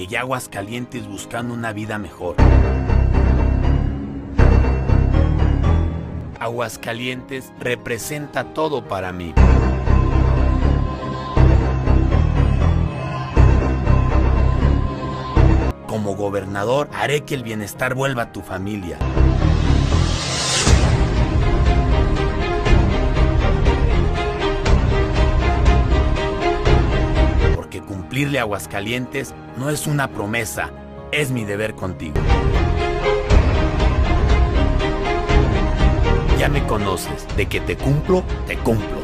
Llegué a Aguascalientes buscando una vida mejor. Aguascalientes representa todo para mí. Como gobernador haré que el bienestar vuelva a tu familia. Cumplirle Aguascalientes no es una promesa, es mi deber contigo. Ya me conoces, de que te cumplo, te cumplo.